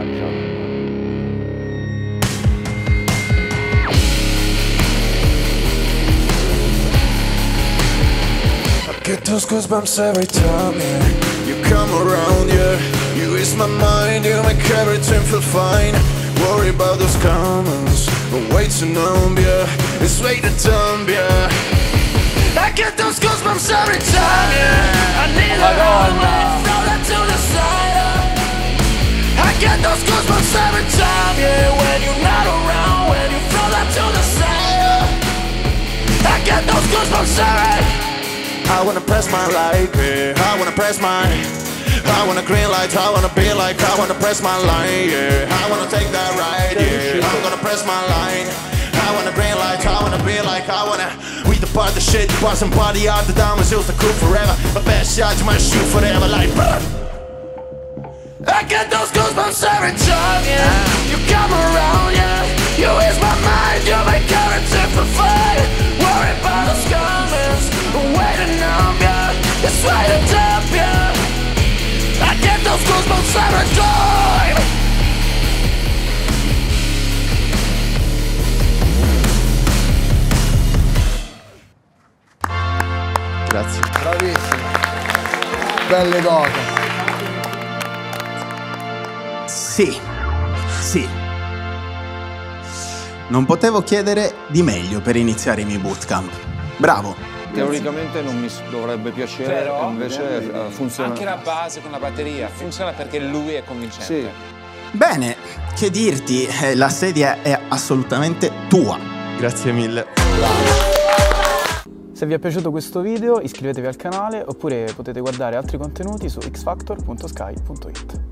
diciamo. Get those goosebumps every time, yeah. You come around, yeah. You ease my mind, you make everything feel fine. Worry about those comments But way too numb, yeah. It's way too dumb, yeah. I get those goosebumps every time, yeah. I need a Madonna. Every time, yeah When you're not around, when you throw that to the side. I get those goosebumps every I wanna press my light, yeah. I wanna press my I wanna green light, I wanna be like I wanna press my line, yeah. I wanna take that ride, yeah. I'm gonna press my line. I wanna green light, I wanna be like I wanna We the part the shit, boss and body out the diamonds, use the crew forever. My best shots, my shoot forever like bruh. I get those goosebumps every time, yeah You come around, yeah You ease my mind, you make everything for fun Worry about those comments to numb, yeah It's way to dump, yeah I get those goosebumps every time Grazie. Bravissimo. Belle cose. Sì, sì. Non potevo chiedere di meglio per iniziare i miei bootcamp. Bravo. Teoricamente non mi dovrebbe piacere, Però, invece eh, funziona. Anche la base con la batteria funziona perché lui è convincente. Sì. Bene, che dirti, eh, la sedia è assolutamente tua. Grazie mille. Se vi è piaciuto questo video iscrivetevi al canale oppure potete guardare altri contenuti su xfactor.sky.it.